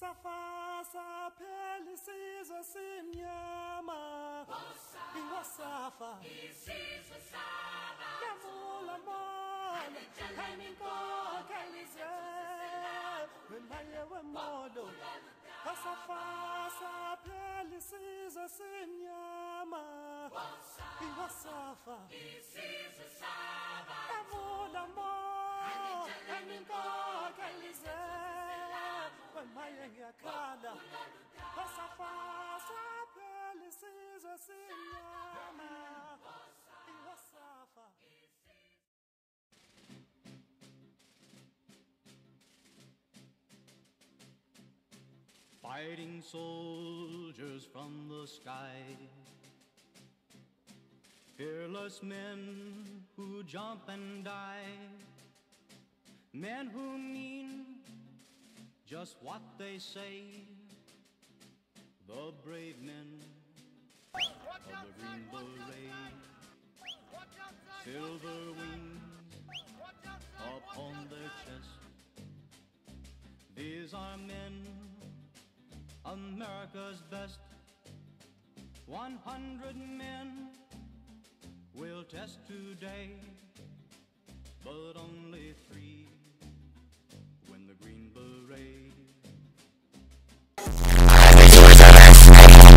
Safa saphela isizwe simnyama. Ingosafa yavula mola eminkokhelize wemaye wemolo asafa saphela isizwe simnyama. Ingosafa yavula wemaye ngiyakhala asafa saphela isizwe simnyama ingosafa Fighting soldiers from the sky. Fearless men who jump and die. Men who just what they say. The brave men of the Green Beret. Silver wings upon their chest. These are men, America's best. 100 men will test today,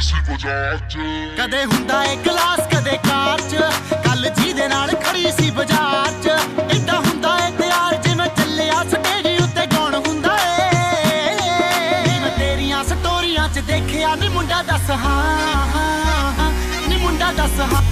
ਸੀ ਬਾਜ਼ਾਰ ਚ ਕਦੇ ਹੁੰਦਾ A class ਕਦੇ ਕਾਰ ਚ। ਕੱਲ ਜਿਹਦੇ ਨਾਲ ਖੜੀ ਸੀ ਬਾਜ਼ਾਰ ਚ। ਏਦਾਂ ਹੁੰਦਾ ਏ ਤਿਆਰ ਜਿਵੇਂ ਚੱਲਿਆ ਸਟੇਜ ਉੱਤੇ ਗਾਉਣ ਹੁੰਦਾ ਏ? ਮੈਂ ਤੇਰੀਆਂ ਸਟੋਰੀਆਂ ਚ ਦੇਖਿਆ, ਨੀ ਮੁੰਡਾ ਦੱਸ ਹਾਂ। ਨੀ ਮੁੰਡਾ ਦੱਸ ਹਾਂ।